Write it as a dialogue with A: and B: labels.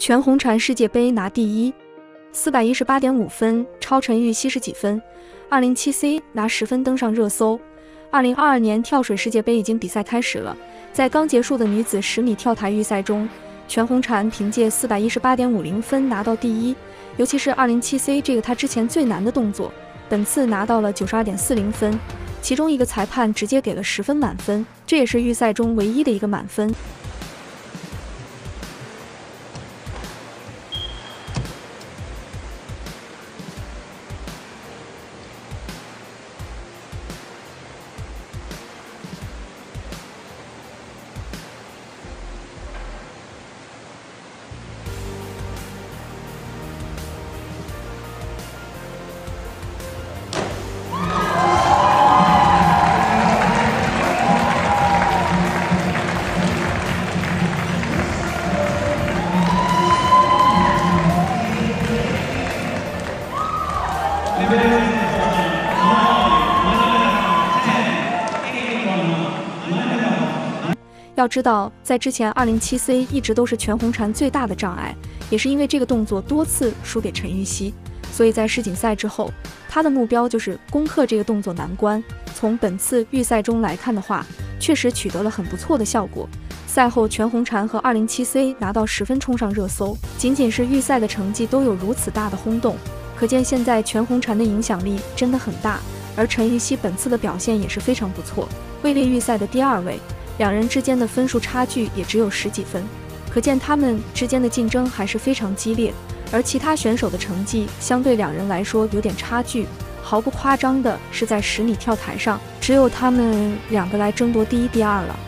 A: 全红婵世界杯拿第一，四百一十八点五分，超陈芋汐十几分。二零七 C 拿十分登上热搜。二零二二年跳水世界杯已经比赛开始了，在刚结束的女子十米跳台预赛中，全红婵凭借四百一十八点五零分拿到第一。尤其是二零七 C 这个她之前最难的动作，本次拿到了九十二点四零分，其中一个裁判直接给了十分满分，这也是预赛中唯一的一个满分。要知道，在之前二零七 C 一直都是全红婵最大的障碍，也是因为这个动作多次输给陈芋汐，所以在世锦赛之后，他的目标就是攻克这个动作难关。从本次预赛中来看的话，确实取得了很不错的效果。赛后，全红婵和二零七 C 拿到十分冲上热搜，仅仅是预赛的成绩都有如此大的轰动，可见现在全红婵的影响力真的很大。而陈芋汐本次的表现也是非常不错，位列预赛的第二位。两人之间的分数差距也只有十几分，可见他们之间的竞争还是非常激烈。而其他选手的成绩相对两人来说有点差距，毫不夸张的是在十米跳台上，只有他们两个来争夺第一、第二了。